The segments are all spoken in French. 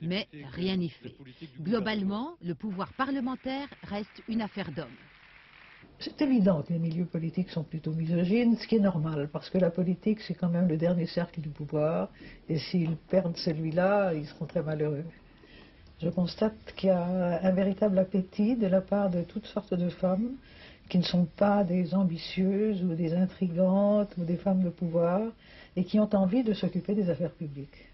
Mais rien n'y fait. Globalement, le pouvoir parlementaire reste une affaire d'hommes. C'est évident que les milieux politiques sont plutôt misogynes, ce qui est normal, parce que la politique, c'est quand même le dernier cercle du pouvoir, et s'ils perdent celui-là, ils seront très malheureux. Je constate qu'il y a un véritable appétit de la part de toutes sortes de femmes qui ne sont pas des ambitieuses ou des intrigantes ou des femmes de pouvoir, et qui ont envie de s'occuper des affaires publiques.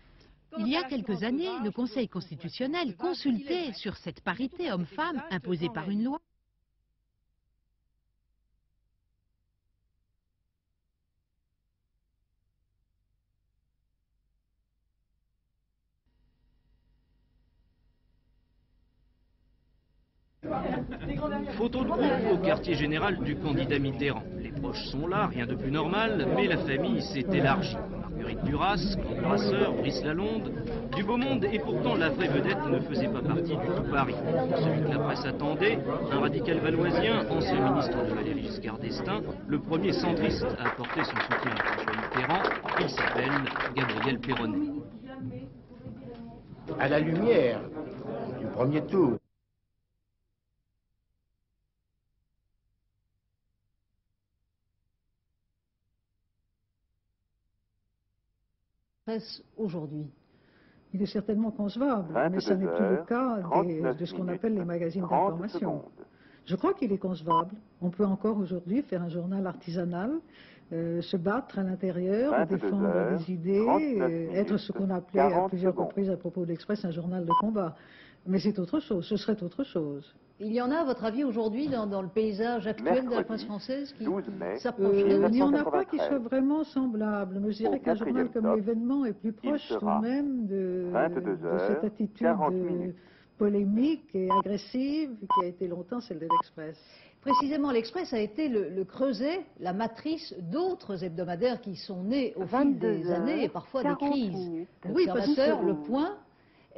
Il y a quelques années, le Conseil constitutionnel consultait sur cette parité homme-femme imposée par une loi. Photo de groupe au quartier général du candidat Mitterrand. Les proches sont là, rien de plus normal, mais la famille s'est élargie. Marguerite Duras, Claude Brasseur, Brice Lalonde, du beau monde, et pourtant la vraie vedette ne faisait pas partie du tout Paris. Celui que la presse attendait, un radical valoisien, ancien ministre de Valéry Giscard d'Estaing, le premier centriste à apporter son soutien à François Mitterrand, il s'appelle Gabriel Perronnet. À la lumière du premier tour, aujourd'hui. Il est certainement concevable, mais ce n'est plus le cas des- de ce qu'on appelle les magazines d'information. Je crois qu'il est concevable. On peut encore aujourd'hui faire un journal artisanal, euh, se battre à l'intérieur, 22 défendre heures, des idées, 39 être ce qu'on appelait à 40 plusieurs secondes. reprises à propos de l'Express un journal de combat. Mais c'est autre chose, ce serait autre chose. Il y en a, à votre avis, aujourd'hui, dans, dans le paysage actuel de la presse française qui, 12 qui mai, s'approche Euh, il n'y en a pas qui 1993. soient vraiment semblables. Mais je dirais qu'un journal comme l'événement est plus proche tout de même de, 22 de heures, cette attitude 40 minutes. polémique et agressive qui a été longtemps celle de l'Express. Précisément, l'Express a été le, le creuset, la matrice d'autres hebdomadaires qui sont nés au fil 22 des années et parfois des 40 crises. minutes, Oui, 10 L'Observateur, le point.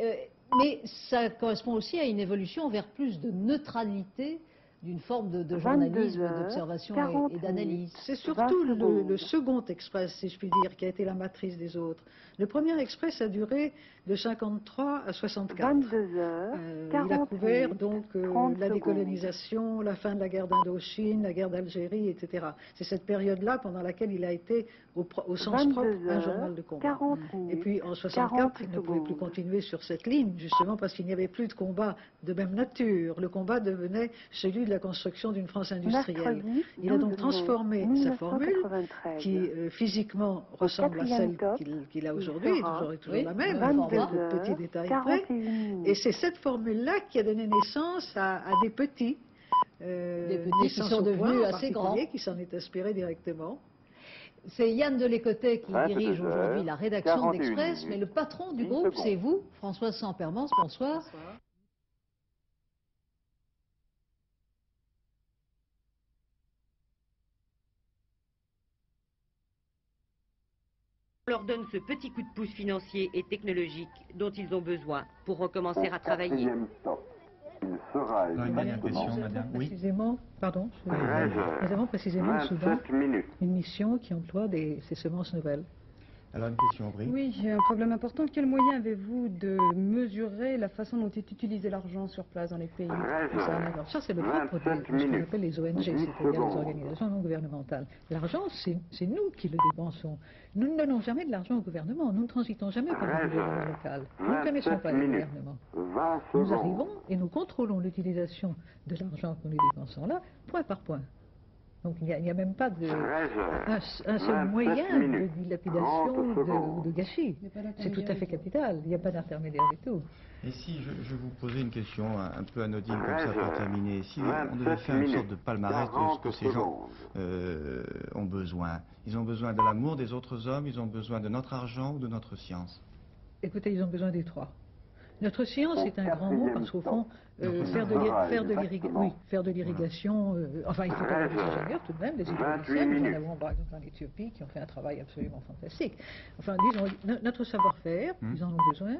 euh, mais ça correspond aussi à une évolution vers plus de neutralité d'une forme de, de 22 journalisme, d'observation 40 et, et d'analyse. C'est 20 surtout le, second Express, si je puis dire, qui a été la matrice des autres. Le premier Express a duré de 53 à 64. 22 heures, Euh, il 40 a couvert donc euh, 30 la secondes. décolonisation, la fin de la guerre d'Indochine, la guerre d'Algérie, etc. C'est cette période-là pendant laquelle il a été au, sens 22 propre un heures, journal de combat. 40 Et puis en 64, 40 il ne pouvait plus continuer sur cette ligne, justement parce qu'il n'y avait plus de combat de même nature. Le combat devenait celui de la construction d'une France industrielle. Il a donc 12 mai, transformé sa formule, 1993. qui euh, physiquement ressemble à celle qu'il a aujourd'hui, toujours, toujours oui, la même, 22 avec quelques heures, petits détails 41 près. Et c'est cette formule-là qui a donné naissance à, à des petits. euh, Des petits qui sont devenus en assez grands. qui s'en est inspiré directement. C'est Yann Delécotet qui 22 dirige aujourd'hui la rédaction 41 d'Express, mais le patron du 10 groupe, c'est vous, Françoise Sampermans. Bonsoir. On leur donne ce petit coup de pouce financier et technologique dont ils ont besoin pour recommencer à travailler. Quatrième stop. Il sera Non, une dernière exactement question, madame. Oui. Précisément, pardon, je- 13 heures, nous avons précisément souvent 27 minutes. une mission qui emploie des, ces semences nouvelles. Alors une question, Aubry. Oui, j'ai un problème important. Quel moyen avez-vous de mesurer la façon dont est utilisé l'argent sur place dans les pays 13 Ça, heures, alors ça, c'est le propre de, de 27 ce qu'on appelle les ONG, 10 c'est-à-dire les organisations non gouvernementales. L'argent, c'est nous qui le dépensons. Nous ne donnons jamais de l'argent au gouvernement. Nous ne transitons jamais par le 13 gouvernement local. Nous ne connaissons 27 pas le gouvernement. 20 Nous arrivons et nous contrôlons l'utilisation de l'argent que nous dépensons là, point par point. Donc il n'y a, même pas de, 13 heures, un, un seul 27 moyen de dilapidation 30 ou de, gâchis. C'est tout à fait capital. Il n'y a pas d'intermédiaire du tout. Et si je, je vous posais une question un, un peu anodine comme ça 13 pour terminer, si on 27 devait faire une sorte de palmarès de ce que 40 ces gens euh, ont besoin. Ils ont besoin de l'amour des autres hommes, ils ont besoin de notre argent ou de notre science? Écoutez, ils ont besoin des trois. Notre science est un grand mot parce qu'au fond, euh, faire de faire oui, faire l'irrigation, euh, enfin il faut avoir des 13 heures, ingénieurs tout de même, des 28 hydrauliciens, nous en avons par exemple en Éthiopie qui ont fait un travail absolument fantastique. Enfin disons, no- notre savoir-faire, Hmm. ils en ont besoin.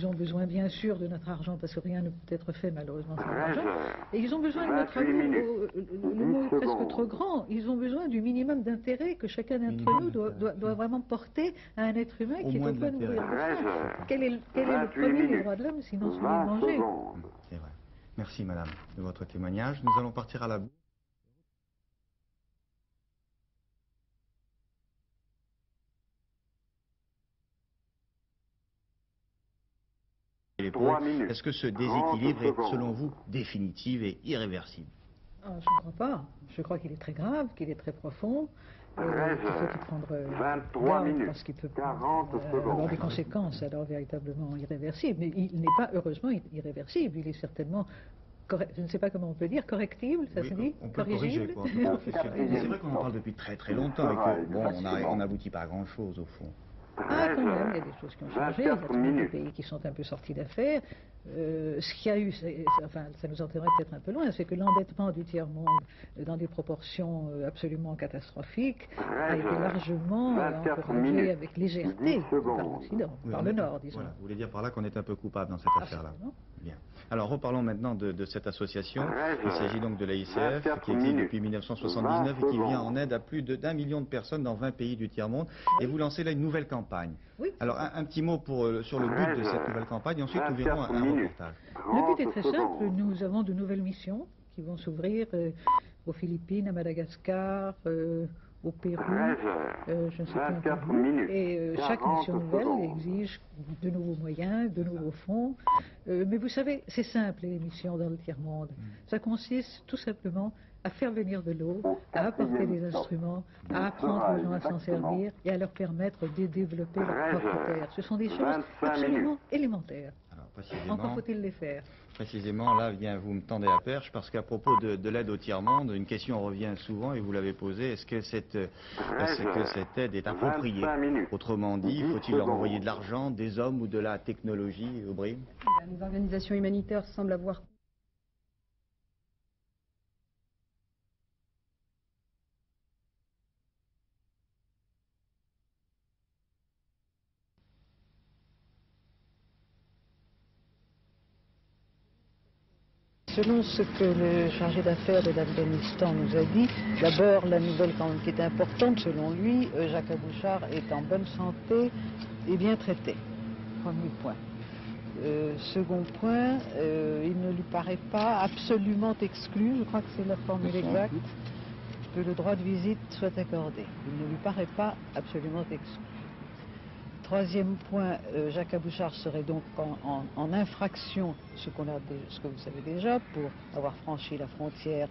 Ils ont besoin bien sûr de notre argent parce que rien ne peut être fait malheureusement sans 13 argent. heures. Et ils ont besoin de notre 28 amour. minutes. euh, Le, le mot est 10 presque trop grand. Ils ont besoin du minimum d'intérêt que chacun d'entre nous doit, d'intérêt. doit- doit vraiment porter à un être humain Au qui est moins au de mourir de 13 faim. heures. Quel est, le- quel est le 28 premier des droits de l'homme sinon celui de 20 manger secondes. C'est vrai. Merci madame de votre témoignage. Nous allons partir à la Est-ce que ce 30 déséquilibre est, selon vous, définitif et irréversible? Ah, Je ne crois pas. Je crois qu'il est très grave, qu'il est très profond. euh, 13 qu'il faut y prendre euh, 23 garde minutes. parce qu'il peut 40 euh, avoir des conséquences alors véritablement irréversibles. Mais il n'est pas heureusement ir- irréversible. Il est certainement, je ne sais pas comment on peut dire, correctible, ça Oui, se dit on peut. Corrigible corriger. C'est vrai qu'on en parle depuis très très longtemps et que bon, on n'aboutit pas à grand chose au fond. Ah, 13 quand même, il y a des choses qui ont changé. Il y a 24 quand même des pays qui sont un peu sortis d'affaires. Euh, ce qu'il y a eu, enfin, ça nous entraînerait peut-être un peu loin, c'est que l'endettement du tiers-monde, euh, dans des proportions euh, absolument catastrophiques, a été 13 heures. largement 24 encouragé avec légèreté 10 par l'Occident, Oui, par le Nord, disons. Voilà, vous voulez dire par là qu'on est un peu coupable dans cette affaire-là. Bien. Alors reparlons maintenant de, de cette association. 13 Il s'agit donc de l'AICF 24 qui existe depuis 1979 et qui 20 vient en aide à plus d'un million de personnes dans 20 pays du tiers-monde. Et vous lancez là une nouvelle campagne. Oui. Alors un, un petit mot pour, euh, sur le but de cette nouvelle campagne et ensuite nous verrons un, 24 un minutes. reportage. Le but est 30 très simple. Nous avons de nouvelles missions qui vont s'ouvrir euh, aux Philippines, à Madagascar, euh, au Pérou. 13 heures. Euh, je ne sais plus 24 encore où. minutes. Et euh, chaque 40 mission nouvelle secondes. exige de nouveaux moyens, de nouveaux fonds. Euh, mais vous savez, c'est simple les missions dans le tiers-monde. Ça consiste tout simplement à faire venir de l'eau, Au à apporter des instruments, à apprendre aux gens à s'en servir et à leur permettre de développer leur 13 propre terre. Ce sont des choses 25 absolument minutes. élémentaires. Encore précisément, faut-il les faire. précisément là vient, vous me tendez la perche parce qu'à propos de, de l'aide au tiers-monde, une question revient souvent et vous l'avez posée. Est-ce que cette, est-ce que cette aide est appropriée? 25 minutes. Autrement dit, 10 faut-il leur envoyer de l'argent, des hommes ou de la technologie, Aubry Les organisations humanitaires semblent avoir Selon ce que le chargé d'affaires de l'Afghanistan nous a dit, d'abord la nouvelle quand même qui est importante, selon lui, euh, Jacques Abouchard est en bonne santé et bien traité. Premier point. Euh, second point, euh, il ne lui paraît pas absolument exclu, je crois que c'est la formule exacte, que le droit de visite soit accordé. Il ne lui paraît pas absolument exclu. Troisième point, euh, Jacques Abouchard serait donc en, en- en infraction, ce, qu'on a dé- ce que vous savez déjà, pour avoir franchi la frontière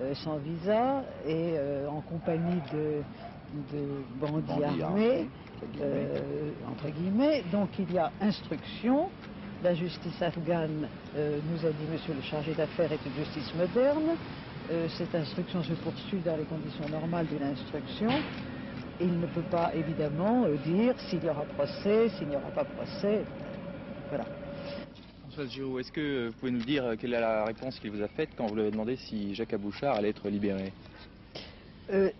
euh, sans visa et euh, en compagnie de, de bandits Bandits armés, entre guillemets. Donc il y a instruction. La justice afghane, nous a dit monsieur le chargé d'affaires, est une justice moderne. Cette instruction se poursuit dans les conditions normales d'une Il ne peut pas évidemment euh, dire s'il y aura procès, s'il n'y aura pas procès. Voilà. Françoise Giraud, est-ce que vous pouvez nous dire euh, quelle est la réponse qu'il vous a faite quand vous lui avez demandé si Jacques Abouchard allait être libéré? Euh,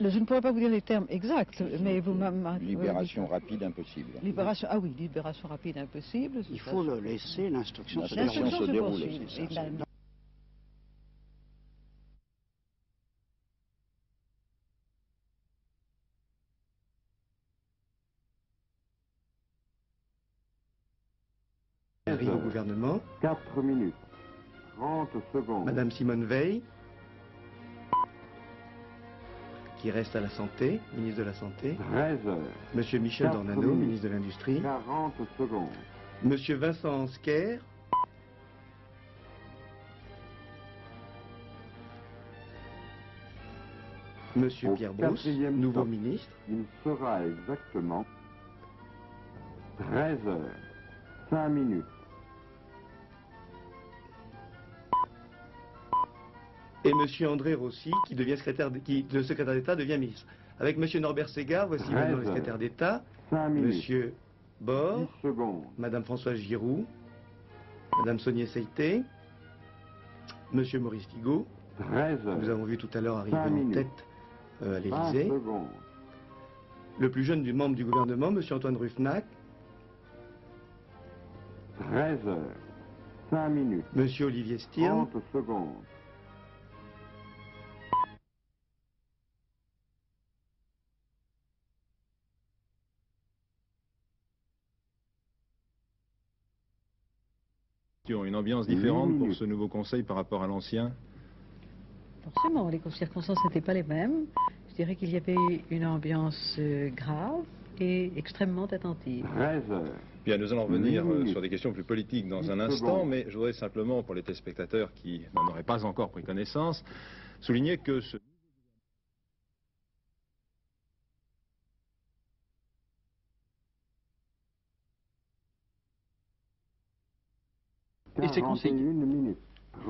je ne pourrais pas vous dire les termes exacts, mais vous m'a- m'a- Libération rapide impossible. Libération, ah oui, libération rapide impossible. Il faut le laisser l'instruction se dérouler. Au gouvernement. 4 minutes. 30 secondes. Madame Simone Veil, qui reste à la santé, ministre de la Santé. 13 heures. Monsieur Michel Dornano, ministre de l'Industrie. 40 secondes. Monsieur Vincent Ansker. Monsieur Au Pierre Brousse, nouveau ministre. Il sera exactement 13 heures. 5 minutes. Et Monsieur André Rossi, qui devient secrétaire, qui, le secrétaire d'État devient ministre. Avec Monsieur Norbert Ségard, voici maintenant le secrétaire d'État. 5 minutes. Monsieur Bord, 10 secondes. Madame Françoise Giroud, Madame Sonia Seité, Monsieur Maurice Figaud, 13 heures. nous avons vu tout à l'heure arriver en tête euh, à 20 l'Élysée. Le plus jeune du membre du gouvernement, Monsieur Antoine Ruffnac, 13 heures, 5 minutes, Monsieur Olivier Stirn. 30 secondes. Ambiance différente pour ce nouveau conseil par rapport à l'ancien Forcément, les circonstances n'étaient pas les mêmes. Je dirais qu'il y avait une ambiance euh, grave et extrêmement attentive. 13 heures. Bien, nous allons revenir euh, sur des questions plus politiques dans un instant, mais je voudrais simplement, pour les téléspectateurs qui n'en auraient pas encore pris connaissance, souligner que ce Et c'est conseillé. 41 minutes.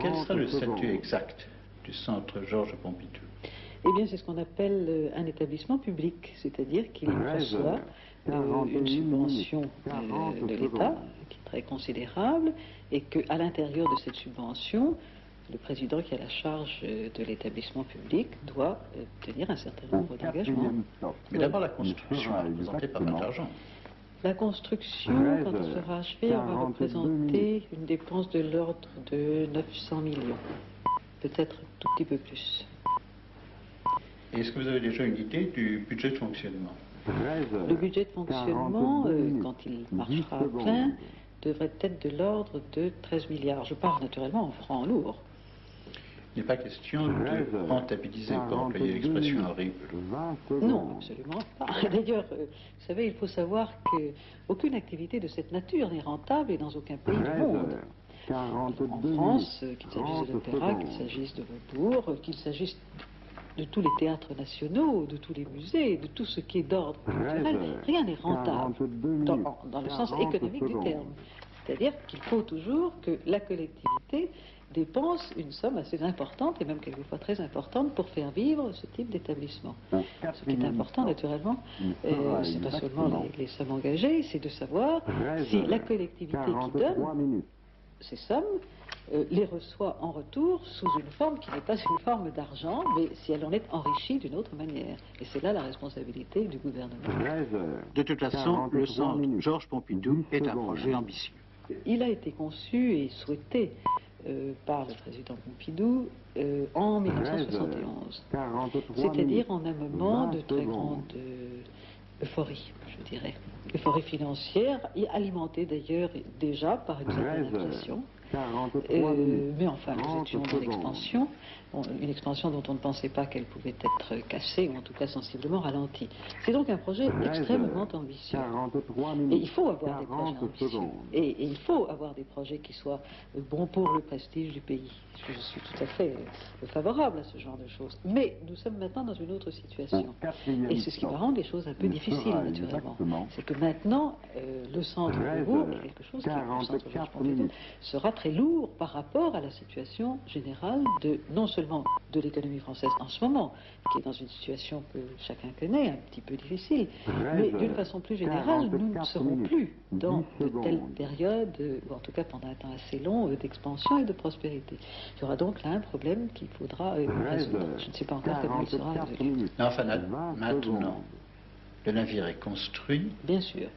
Quel 30 sera le statut exact du centre Georges Pompidou Eh bien, c'est ce qu'on appelle euh, un établissement public, c'est-à-dire qu'il 13 reçoit euh, 41 une subvention euh, 40 de l'État, qui est très considérable, et qu'à l'intérieur de cette subvention, le président qui a la charge de l'établissement public doit tenir un certain nombre d'engagements. Mais d'abord, la construction sera a représenté pas mal exactement d'argent. La construction, 13 quand elle sera achevée, aura 42 représenté une dépense de l'ordre de 900 millions, peut-être un tout petit peu plus. Est-ce que vous avez déjà une idée du budget de fonctionnement 13 heures. Le budget de fonctionnement, 42 euh, quand il 10 marchera à plein, devrait être de l'ordre de 13 milliards. Je parle naturellement en francs lourds. Il n'est pas question 13 de rentabiliser, pour employer 42 l'expression horrible. 20 secondes. Non, absolument pas. D'ailleurs, euh, vous savez, il faut savoir qu'aucune activité de cette nature n'est rentable et dans aucun pays 13 du monde. heures. 42 En. France, euh, qu'il s'agisse 30 de l'opéra, qu'il s'agisse de Beaubourg, euh, qu'il s'agisse de tous les théâtres nationaux, de tous les musées, de tout ce qui est d'ordre 13 culturel, rien n'est rentable 42 dans, le sens 40 économique du terme. C'est-à-dire qu'il faut toujours que la collectivité dépense une somme assez importante, et même quelquefois très importante, pour faire vivre ce type d'établissement. Au Ce qui est important, naturellement, euh, c'est pas seulement les, les sommes engagées, c'est de savoir 13 si la collectivité qui 43 donne ces sommes euh, les reçoit en retour sous une forme qui n'est pas une forme d'argent, mais si elle en est enrichie d'une autre manière. Et c'est là la responsabilité du gouvernement. 13 heures. De toute façon, le 43 centre. Georges Pompidou 10 est un projet ambitieux. Il a été conçu et souhaité euh, par le président Pompidou euh, en 1971. 43 C'est-à-dire en un moment 20 de très grande euh, euphorie, je dirais. Euphorie financière, et alimentée d'ailleurs déjà par une certaine 13 heures. inflation. 43 Euh, minutes. mais enfin, nous 30 étions dans l'expansion, une expansion dont on ne pensait pas qu'elle pouvait être cassée, ou en tout cas sensiblement ralentie. C'est donc un projet 13 extrêmement heures. ambitieux. 43 Et il faut avoir des projets 40 ambitieux. Et, et il faut avoir des projets qui soient euh, bons pour le prestige du pays. Je, je suis tout à fait euh, favorable à ce genre de choses. Mais nous sommes maintenant dans une autre Au situation. Et c'est ce qui va rendre les choses un peu Il difficiles, naturellement. C'est que maintenant, euh, le centre de 13 Bourg quelque chose qui, le centre Georges 44 Pompidou, minutes. sera très lourd par rapport à la situation générale de non seulement de l'économie française en ce moment, qui est dans une situation que chacun connaît, un petit peu difficile, 13 mais d'une heures, façon plus générale, nous ne 44 serons plus dans 10 de telles périodes, euh, ou en tout cas pendant un temps assez long, euh, d'expansion et de prospérité. Il y aura donc là un problème qu'il faudra euh, 13 résoudre. heures, Je ne sais pas encore comment il sera 44 résolu. enfin, na- 20 maintenant, le navire est construit, Bien sûr.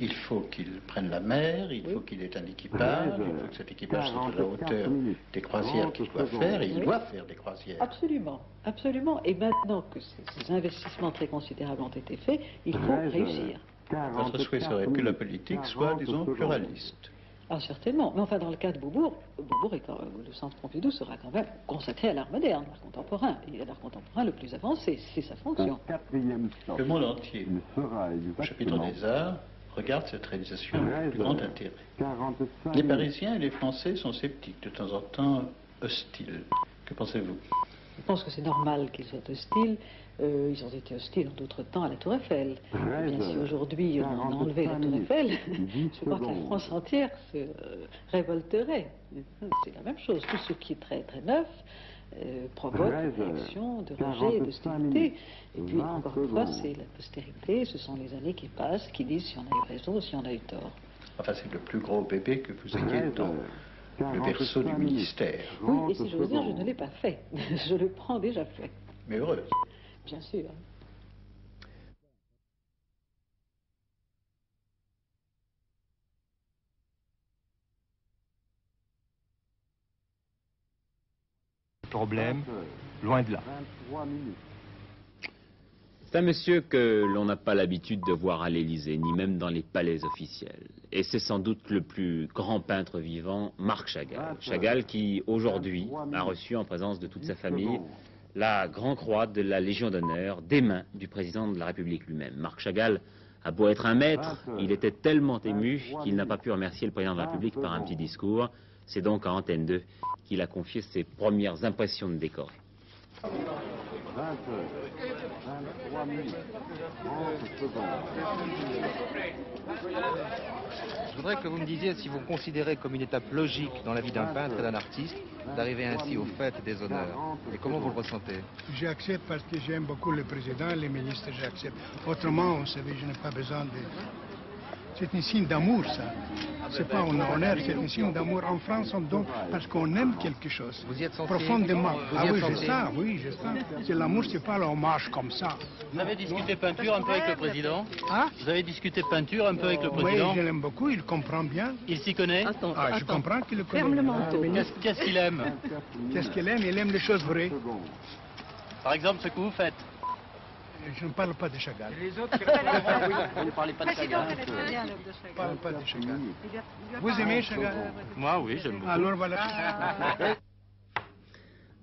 Il faut qu'il prenne la mer, il faut qu'il ait un équipage, 13 il faut que cet équipage soit à la 44 hauteur des croisières qu'il 30 doit faire, et il Oui. doit faire des croisières. Absolument, absolument. Et maintenant que ces, ces investissements très considérables ont été faits, il faut 13 réussir. Votre souhait 44 serait que la politique soit, 40 disons, pluraliste. Ah, certainement. Mais enfin, dans le cas de Beaubourg, Beaubourg est quand- le centre Pompidou sera quand même consacré à l'art moderne, l'art contemporain. Et l'art contemporain le plus avancé, c'est sa fonction. Le monde entier, au chapitre des arts, regarde cette réalisation avec 13 plus grand heures, intérêt. 45 Les. Parisiens et les Français sont sceptiques, de temps en temps hostiles. Que pensez-vous? Je pense que c'est normal qu'ils soient hostiles. Euh, ils ont été hostiles en d'autres temps à la Tour Eiffel. Eh 13 bien, si heures, aujourd'hui on a 45 enlevé la Tour Eiffel, 10 je crois que la. France entière se euh, révolterait. C'est la même chose. Tout ce qui est très très neuf euh, provoque 13 une réaction de 45 rejet et d'hostilité. minutes, Et puis, 20 encore une fois, c'est la postérité, ce sont les années qui passent qui disent si on a eu raison ou si on a eu tort. Enfin, c'est le plus gros bébé que vous ayez 13 dans le berceau du 45 minutes. ministère. Oui, et si 30 j'ose dire, je ne l'ai pas fait. je le prends déjà fait, Mais heureuse. bien sûr. Problème, loin de là. C'est un monsieur que l'on n'a pas l'habitude de voir à l'Élysée, ni même dans les palais officiels. Et c'est sans doute le plus grand peintre vivant, Marc Chagall. Chagall qui, aujourd'hui, a reçu en présence de toute sa famille la Grand Croix de la Légion d'honneur des mains du président de la République lui-même. Marc Chagall a beau être un maître, il était tellement ému qu'il n'a pas pu remercier le président de la République par un petit discours. C'est donc à Antenne 2 qu'il a confié ses premières impressions de décor. 20 heures, 23 minutes, 30 secondes. Je voudrais que vous me disiez si vous considérez comme une étape logique dans la vie d'un peintre et d'un artiste d'arriver ainsi au fait des honneurs. Et comment vous le ressentez? J'accepte parce que j'aime beaucoup le président, les ministres, j'accepte. Autrement, vous savez, je n'ai pas besoin de... C'est un signe d'amour, ça. C'est pas un honneur, c'est un signe d'amour. En France, on donne parce qu'on aime quelque chose. Vous y êtes Profondément. Vous y Ah oui, j'ai ça, oui, j'ai ça. C'est l'amour, c'est pas l'hommage comme ça. Vous avez discuté peinture un peu avec le président Hein Vous avez discuté peinture un peu avec le président Oui, je l'aime beaucoup, il comprend bien. Il s'y connaît Ah, je comprends qu'il le connaît. Ferme le bien. manteau. Qu'est-ce qu'est-ce qu'il aime Qu'est-ce qu'il aime Il aime les choses vraies. Par exemple, ce que vous faites. Je ne parle pas de Chagall. Les autres, vous ne parlez pas de Chagall. Je ne parle pas de Chagall. Vous aimez Chagall? Moi, oui, j'aime beaucoup. Alors voilà.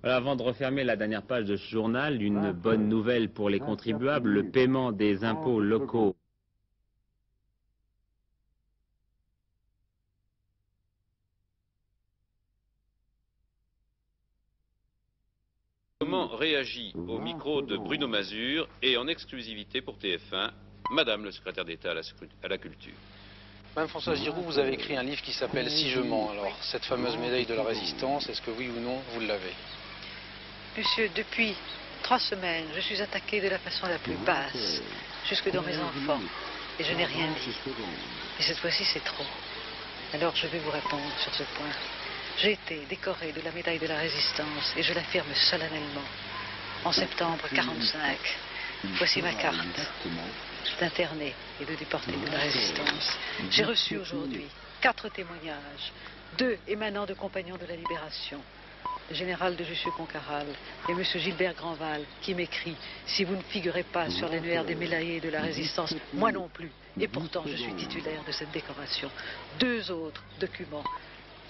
Voilà, avant de refermer la dernière page de ce journal, une bonne nouvelle pour les contribuables, le paiement des impôts locaux. Au micro de Bruno Mazur et en exclusivité pour TF1, Madame le secrétaire d'État à la Secré- à la Culture Madame Françoise Giroud, vous avez écrit un livre qui s'appelle Si je mens. Alors, cette fameuse médaille de la résistance, est-ce que oui ou non, vous l'avez? Monsieur, depuis trois semaines, je suis attaquée de la façon la plus basse, jusque dans mes enfants, et je n'ai rien dit. Et cette fois-ci, c'est trop. Alors, je vais vous répondre sur ce point. J'ai été décorée de la médaille de la résistance, et je l'affirme solennellement, en septembre 45. Voici ma carte d'internée et de déporté de la résistance. J'ai reçu aujourd'hui quatre témoignages, deux émanant de compagnons de la libération, le général de Jussieu Concaral et M. Gilbert Grandval, qui m'écrit Si vous ne figurez pas sur l'annuaire des médaillés de la résistance, moi non plus. Et pourtant, je suis titulaire de cette décoration. Deux autres documents.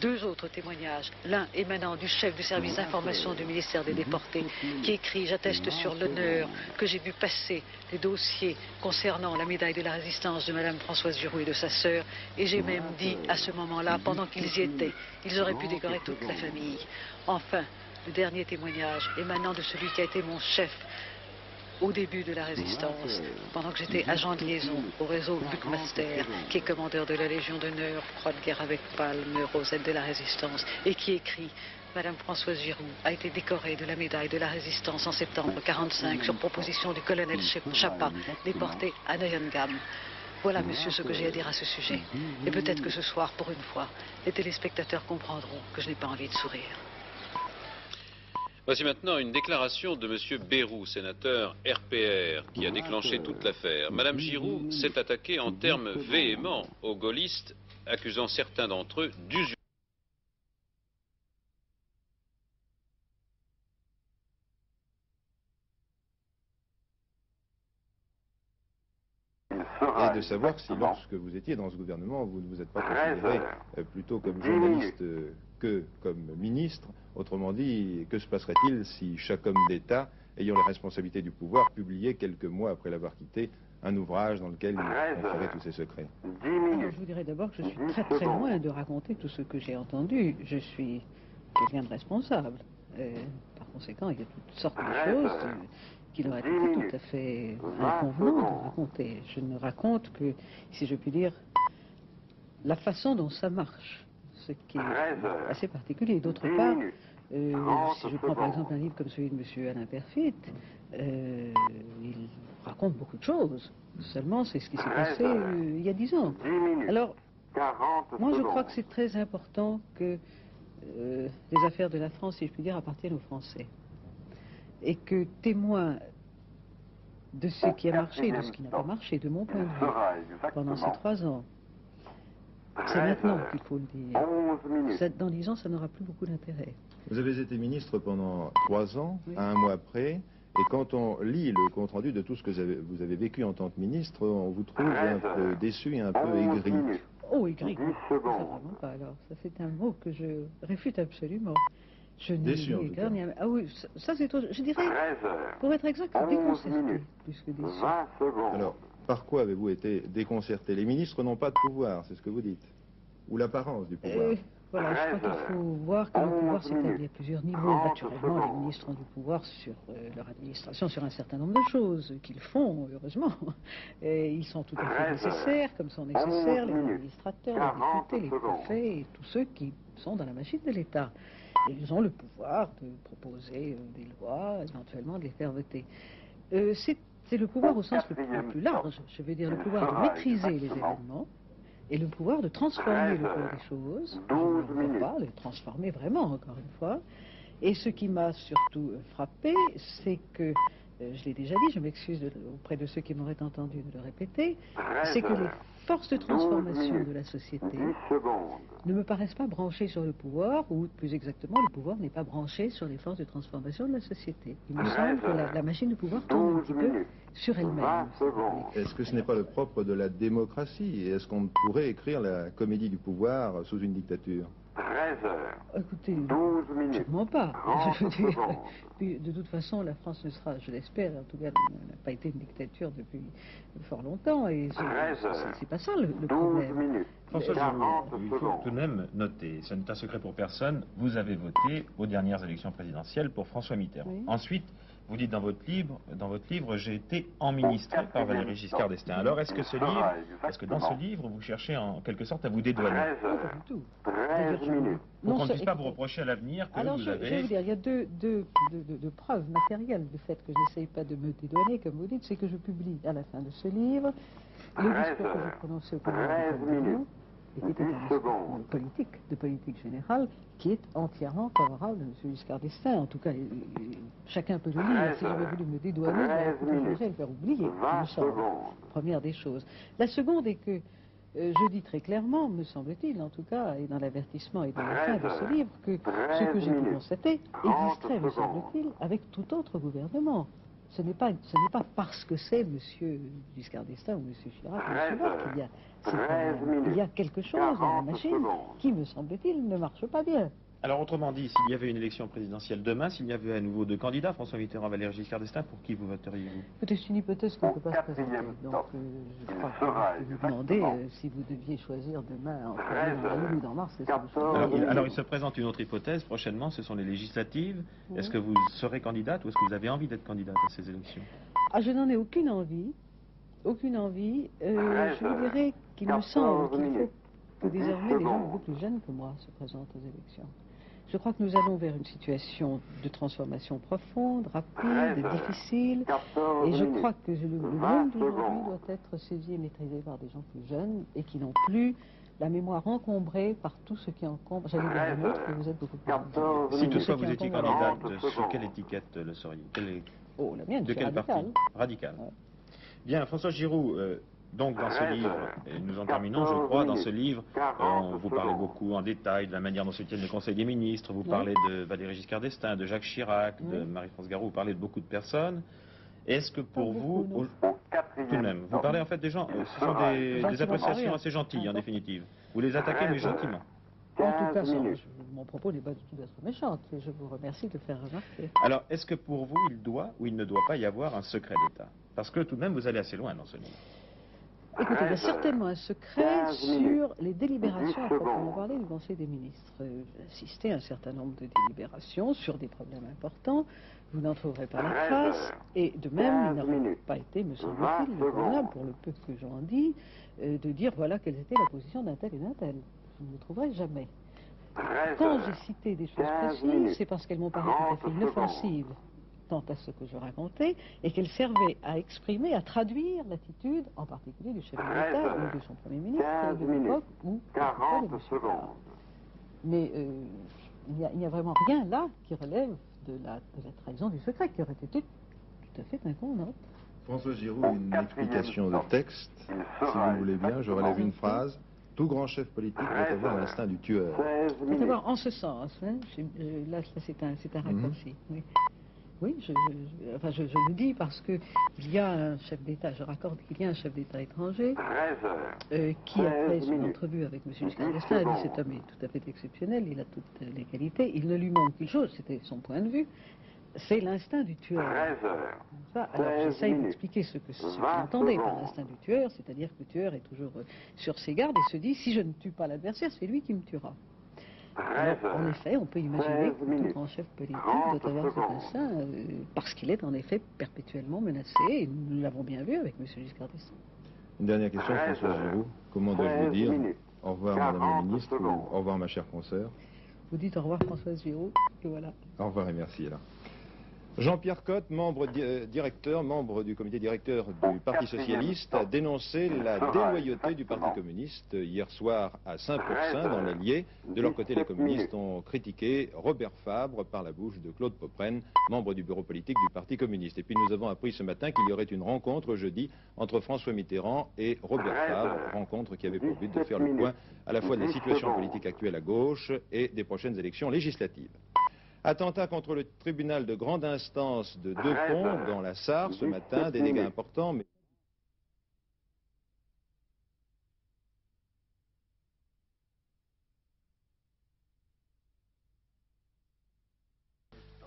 Deux autres témoignages, l'un émanant du chef du service d'information du ministère des Déportés, qui écrit J'atteste sur l'honneur que j'ai vu passer les dossiers concernant la médaille de la résistance de Mme Françoise Giroud et de sa sœur, et j'ai même dit à ce moment-là, pendant qu'ils y étaient, ils auraient pu décorer toute la famille. Enfin, le dernier témoignage émanant de celui qui a été mon chef au début de la résistance, pendant que j'étais agent de liaison au réseau Buckmaster, qui est commandeur de la Légion d'honneur, croix de guerre avec palme, rosette de la résistance, et qui écrit Madame Françoise Giroud a été décorée de la médaille de la résistance en septembre 45 sur proposition du colonel Chapa, déporté à Neuengamme. Voilà, monsieur, ce que j'ai à dire à ce sujet. Et peut-être que ce soir, pour une fois, les téléspectateurs comprendront que je n'ai pas envie de sourire. Voici maintenant une déclaration de M. Bérou, sénateur RPR, qui a déclenché toute l'affaire. Madame Giroud s'est attaquée en termes véhéments aux gaullistes, accusant certains d'entre eux d'usure. Et de savoir si lorsque vous étiez dans ce gouvernement, vous ne vous êtes pas considéré euh, plutôt comme journaliste euh, que comme ministre. Autrement dit, que se passerait-il si chaque homme d'État ayant les responsabilités du pouvoir publiait quelques mois après l'avoir quitté un ouvrage dans lequel il confierait tous ses secrets Alors, je vous dirais d'abord que je suis très très loin de raconter tout ce que j'ai entendu. Je suis quelqu'un de responsable. Euh, par conséquent, il y a toutes sortes de choses euh, qu'il aurait été tout à fait inconvenant de raconter. Je ne raconte que, si je puis dire, la façon dont ça marche, ce qui est assez particulier. D'autre part, euh, si je prends par exemple un livre comme celui de M. Alain Perfit, euh, il raconte beaucoup de choses. Seulement, c'est ce qui s'est passé euh, il y a dix ans. Alors, moi, je crois que c'est très important que les affaires de la France, si je puis dire, appartiennent aux Français. Et que témoin de ce qui a marché et de ce qui n'a pas marché, de mon point de vue, pendant ces trois ans, C'est maintenant qu'il faut le dire. Ça, dans dix ans, ça n'aura plus beaucoup d'intérêt. Vous avez été ministre pendant trois ans, à un mois près. Et quand on lit le compte-rendu de tout ce que vous avez, vous avez, vécu en tant que ministre, on vous trouve un peu déçu et un peu aigri. Oh, aigri Ça, vraiment pas, alors. Ça, c'est un mot que je réfute absolument. Je déçu, en tout cas. Ah oui, ça, ça c'est... Je dirais, pour être exact, déconcerté, plus que déçu. Alors, par quoi avez-vous été déconcerté? Les ministres n'ont pas de pouvoir, c'est ce que vous dites Ou l'apparence du pouvoir euh, Voilà, je crois qu'il faut voir que le pouvoir s'établit à plusieurs niveaux. Naturellement, les ministres ont du pouvoir sur euh, leur administration, sur un certain nombre de choses qu'ils font, heureusement. Et ils sont tout à fait nécessaires, comme sont nécessaires les administrateurs, les députés, les préfets et tous ceux qui sont dans la machine de l'État. Ils ont le pouvoir de proposer euh, des lois, éventuellement de les faire voter. Euh, c'est le pouvoir au sens le plus, large, je veux dire le pouvoir de maîtriser les événements et le pouvoir de transformer le cours des choses, pas les transformer vraiment, encore une fois. Et ce qui m'a surtout euh, frappé, c'est que, je l'ai déjà dit, je m'excuse auprès de ceux qui m'auraient entendu de le répéter, c'est que les forces de transformation de la société ne me paraissent pas branchées sur le pouvoir, ou plus exactement, le pouvoir n'est pas branché sur les forces de transformation de la société. Il me semble que la, la machine de pouvoir tourne un petit peu sur elle-même. Est-ce que ce n'est pas le propre de la démocratie? Est-ce qu'on pourrait écrire la comédie du pouvoir sous une dictature? 13 heures. Écoutez, 12 minutes. Sûrement pas. Je veux dire, puis, de toute façon, la France ne sera, je l'espère, en tout cas, n'a pas été une dictature depuis fort longtemps. Et c'est pas ça le, le problème. Minutes. François Giroud, il faut tout de même noter, ce n'est un secret pour personne, vous avez voté aux dernières élections présidentielles pour François Mitterrand. Oui. Ensuite, vous dites dans votre livre, dans votre livre, j'ai été emministré par Valéry Giscard d'Estaing. Alors, est-ce que ce livre, est-ce que dans ce livre, vous cherchez en quelque sorte à vous dédouaner Pas du tout. 13 minutes. Pour qu'on ne puisse pas vous reprocher à l'avenir que Alors, vous je, avez... je vais vous dire, il y a deux, deux, deux, deux preuves matérielles du fait que je n'essaye pas de me dédouaner, comme vous dites, c'est que je publie à la fin de ce livre le discours que j'ai prononcé au Congrès et qui était un discours politique, de politique générale, qui est entièrement favorable à M. Giscard d'Estaing. En tout cas, chacun peut le lire. Si j'avais voulu me dédouaner, je voudrais le faire oublier. Première des choses. La seconde est que euh, je dis très clairement, me semble-t-il, en tout cas, et dans l'avertissement et dans la fin de ce livre, que ce que j'ai pu constater existerait, me semble-t-il, avec tout autre gouvernement. Ce n'est pas, ce n'est pas parce que c'est M. Giscard d'Estaing ou M. Chirac qu'il y a il y a quelque chose dans la machine qui, me semble-t-il, ne marche pas bien. Alors autrement dit, s'il y avait une élection présidentielle demain, s'il y avait à nouveau deux candidats, François Mitterrand, Valéry Giscard d'Estaing, pour qui vous voteriez-vous? Peut-être c'est une hypothèse qu'on ne peut pas se présenter. Donc euh, je crois que vous demander euh, si vous deviez choisir demain entre avril ou dans mars. C'est ça alors il, alors il se présente une autre hypothèse prochainement, ce sont les législatives. Oui. Est-ce que vous serez candidate ou est-ce que vous avez envie d'être candidate à ces élections? Ah, je n'en ai aucune envie. Aucune envie. Euh, je vous dirais qu'il me semble qu'il faut que désormais des gens beaucoup plus jeunes que moi se présentent aux élections. Je crois que nous allons vers une situation de transformation profonde, rapide, difficile, et je crois que le, le monde d'aujourd'hui doit être saisi et maîtrisé par des gens plus jeunes et qui n'ont plus la mémoire encombrée par tout ce qui encombre. J'allais dire un autre, mais vous êtes beaucoup plus jeune. Si toutefois vous étiez candidate, sur quelle étiquette le seriez? Quelle- Oh, la mienne, De c'est quel radical. parti Radical. Bien, François Giroud, euh, donc dans ce livre, et nous en terminons, je crois, dans ce livre, euh, on- vous parlez beaucoup en détail de la manière dont se tiennent les conseils des ministres, vous parlez de Valéry Giscard d'Estaing, de Jacques Chirac, de. Marie-France Garot, vous parlez de beaucoup de personnes. Est-ce que pour vous, tout de même, vous parlez en fait des gens, euh, ce sont des, appréciations assez gentilles en définitive. Vous les attaquez mais gentiment. En tout cas, mon propos n'est pas du tout d'être méchante, et je vous remercie de le faire remarquer. Alors, est-ce que pour vous, il doit ou il ne doit pas y avoir un secret d'État? Parce que tout de même, vous allez assez loin dans ce livre. Écoutez, il y a certainement un secret sur les délibérations à proprement parler du Conseil des ministres. J'ai assisté à un certain nombre de délibérations sur des problèmes importants. Vous n'en trouverez pas la trace. Et de même, il n'aurait pas été, me semble-t-il, raisonnable, pour le peu que j'en dis, euh, de dire voilà quelle était la position d'un tel et d'un tel. Vous ne le trouverez jamais. Quand j'ai cité des choses précises, c'est parce qu'elles m'ont paru tout à fait inoffensives quant à ce que je racontais, et qu'elles servaient à exprimer, à traduire l'attitude, en particulier du chef de l'État ou de son Premier ministre de l'époque, de M. Barre. Mais euh, il n'y a, vraiment rien là qui relève de la, de la trahison du secret, qui aurait été tout à fait inconvenant. François Giroud, une explication de texte, si vous voulez bien. Je relève une phrase. Tout grand chef politique doit avoir l'instinct du tueur. D'abord, en ce sens, hein, euh, là, c'est un, un, raccourci. Oui. Oui, je, je, enfin, je, je, le dis parce qu'il y a un chef d'État, je raccorde qu'il y a un chef d'État étranger euh, qui, après son entrevue avec M. Giscard d'Estaing, a dit cet homme est tout à fait exceptionnel, il a toutes les qualités, il ne lui manque qu'une chose, c'était son point de vue, c'est l'instinct du tueur. Ça, alors j'essaye d'expliquer ce que, ce que j'entendais par l'instinct du tueur, c'est-à-dire que le tueur est toujours euh, sur ses gardes et se dit si je ne tue pas l'adversaire, c'est lui qui me tuera. En effet, on peut imaginer que tout grand chef politique doit avoir cet instinct euh, parce qu'il est en effet perpétuellement menacé et nous l'avons bien vu avec M. Giscard d'Estaing. Une dernière question, François Giroud. Comment dois-je vous dire Au revoir, Madame la Ministre, ou au revoir, ma chère consoeur. Vous dites au revoir, Françoise Giroud, et voilà. Au revoir et merci, alors. Jean-Pierre Cotte, membre di directeur, membre du comité directeur du Parti Socialiste, a dénoncé la déloyauté du Parti communiste hier soir à Saint-Pourçain, dans l'Allier. De leur côté, les communistes ont critiqué Robert Fabre par la bouche de Claude Popren, membre du bureau politique du Parti communiste. Et puis nous avons appris ce matin qu'il y aurait une rencontre jeudi entre François Mitterrand et Robert Fabre, rencontre qui avait pour but de faire le point à la fois de la situation politique actuelle à gauche et des prochaines élections législatives. Attentat contre le tribunal de grande instance de Deux-Ponts dans la Sarre ce matin, des dégâts importants. Mais...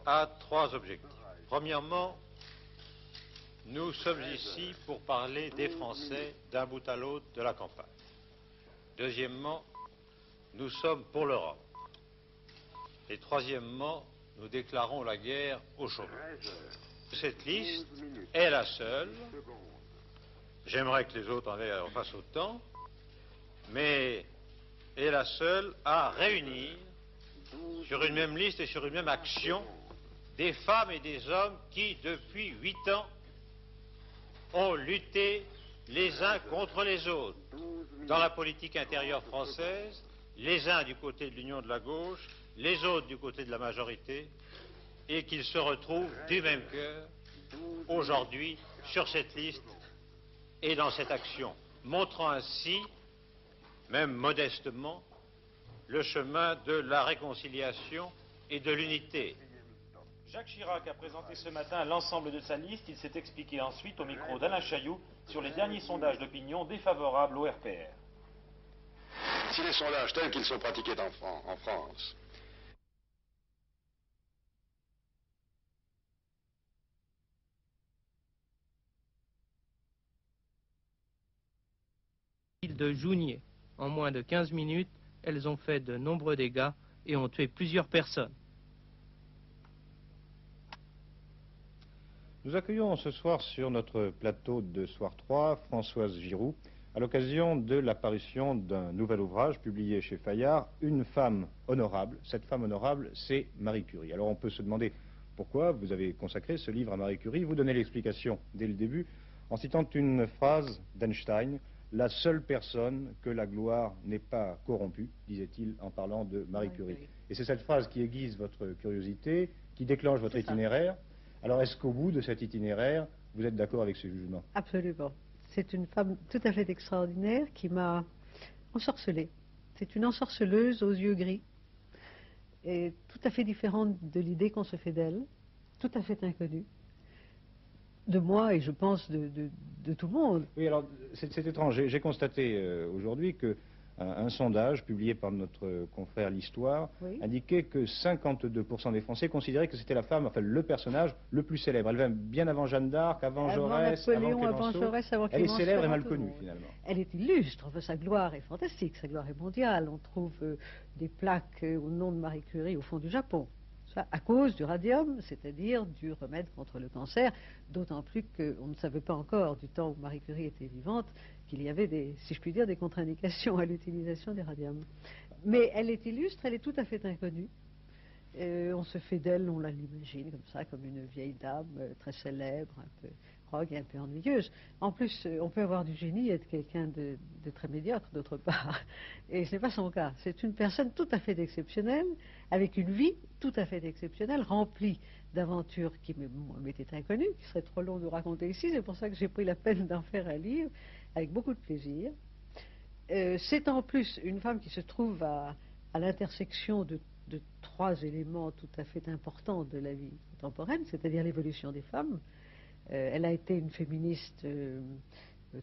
a trois objectifs. Premièrement, nous sommes ici pour parler des Français d'un bout à l'autre de la campagne. Deuxièmement, nous sommes pour l'Europe. Et troisièmement, nous déclarons la guerre au chômage. Cette liste est la seule. J'aimerais que les autres en fassent autant, mais est la seule à réunir sur une même liste et sur une même action des femmes et des hommes qui, depuis huit ans, ont lutté les uns contre les autres. Dans la politique intérieure française, les uns du côté de l'Union de la gauche, les autres du côté de la majorité, et qu'ils se retrouvent du même cœur aujourd'hui sur cette liste et dans cette action, montrant ainsi, même modestement, le chemin de la réconciliation et de l'unité. Jacques Chirac a présenté ce matin l'ensemble de sa liste. Il s'est expliqué ensuite au micro d'Alain Chailloux sur les derniers sondages d'opinion défavorables au RPR. Si les sondages tels qu'ils sont pratiqués en, France de Jounier. En moins de 15 minutes, elles ont fait de nombreux dégâts et ont tué plusieurs personnes. Nous accueillons ce soir sur notre plateau de Soir 3 Françoise Giroud à l'occasion de l'apparition d'un nouvel ouvrage publié chez Fayard, Une femme honorable. Cette femme honorable, c'est Marie Curie. Alors on peut se demander pourquoi vous avez consacré ce livre à Marie Curie. Vous donnez l'explication dès le début en citant une phrase d'Einstein la seule personne que la gloire n'est pas corrompue, disait-il en parlant de Marie Curie. Et c'est cette phrase qui aiguise votre curiosité, qui déclenche votre itinéraire. Alors est-ce qu'au bout de cet itinéraire, vous êtes d'accord avec ce jugement? Absolument. C'est une femme tout à fait extraordinaire qui m'a ensorcelée. C'est une ensorceleuse aux yeux gris, et tout à fait différente de l'idée qu'on se fait d'elle, tout à fait inconnue de moi et je pense de, tout le monde. Oui, alors c'est étrange. J'ai constaté euh, aujourd'hui que un, sondage publié par notre confrère L'Histoire indiquait que 52% des Français considéraient que c'était la femme, enfin le personnage le plus célèbre. Elle vient bien avant Jeanne d'Arc, avant, Jaurès, avant, avant Jaurès, avant Elle est célèbre et mal connue finalement. Elle est illustre, enfin, sa gloire est fantastique, sa gloire est mondiale. On trouve euh, des plaques euh, au nom de Marie Curie au fond du Japon à cause du radium, c'est-à-dire du remède contre le cancer, d'autant plus qu'on ne savait pas encore, du temps où Marie Curie était vivante, qu'il y avait, des, si je puis dire, des contre-indications à l'utilisation du radium. Mais elle est illustre, elle est tout à fait inconnue. Euh, on se fait d'elle, on l'imagine comme ça, comme une vieille dame euh, très célèbre, un peu rogue et un peu ennuyeuse. En plus, euh, on peut avoir du génie et être quelqu'un de, très médiocre, d'autre part. Et ce n'est pas son cas. C'est une personne tout à fait exceptionnelle, avec une vie tout à fait exceptionnelle, remplie d'aventures qui m'étaient inconnues, qui serait trop long de raconter ici. C'est pour ça que j'ai pris la peine d'en faire un livre, avec beaucoup de plaisir. Euh, c'est en plus une femme qui se trouve à, l'intersection de, trois éléments tout à fait importants de la vie contemporaine, c'est-à-dire l'évolution des femmes. Euh, elle a été une féministe euh,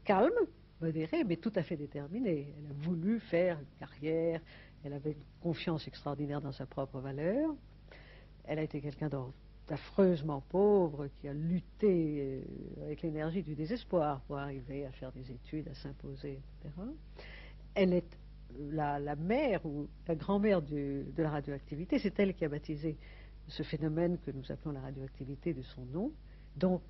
calme, modérée, mais tout à fait déterminée. Elle a voulu faire une carrière, elle avait une confiance extraordinaire dans sa propre valeur. Elle a été quelqu'un d'affreusement pauvre qui a lutté avec l'énergie du désespoir pour arriver à faire des études, à s'imposer, etc elle est la, mère ou la grand-mère de, la radioactivité. C'est elle qui a baptisé ce phénomène que nous appelons la radioactivité de son nom, donc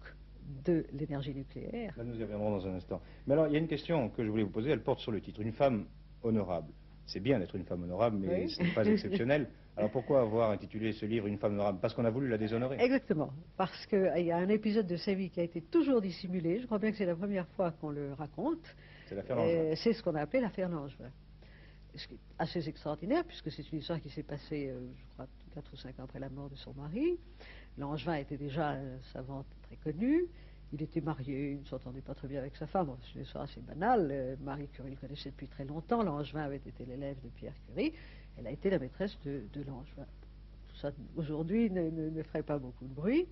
de l'énergie nucléaire. Là, nous y reviendrons dans un instant. Mais alors, il y a une question que je voulais vous poser, elle porte sur le titre. Une femme honorable. C'est bien d'être une femme honorable, mais ce n'est pas exceptionnel. Alors pourquoi avoir intitulé ce livre Une femme honorable? Parce qu'on a voulu la déshonorer. Exactement. Parce qu'il y a un épisode de sa vie qui a été toujours dissimulé. Je crois bien que c'est la première fois qu'on le raconte. C'est l'affaire Langevin. C'est ce qu'on a appelé l'affaire Langevin. Ce qui est assez extraordinaire, puisque c'est une histoire qui s'est passée, euh, je crois, 4 ou 5 ans après la mort de son mari. Langevin était déjà un savant très connu. Il était marié, il ne s'entendait pas très bien avec sa femme. C'est une histoire assez banale. Euh, Marie Curie le connaissait depuis très longtemps. Langevin avait été l'élève de Pierre Curie. Elle a été la maîtresse de, Langevin. Tout ça, aujourd'hui, ne, ferait pas beaucoup de bruit.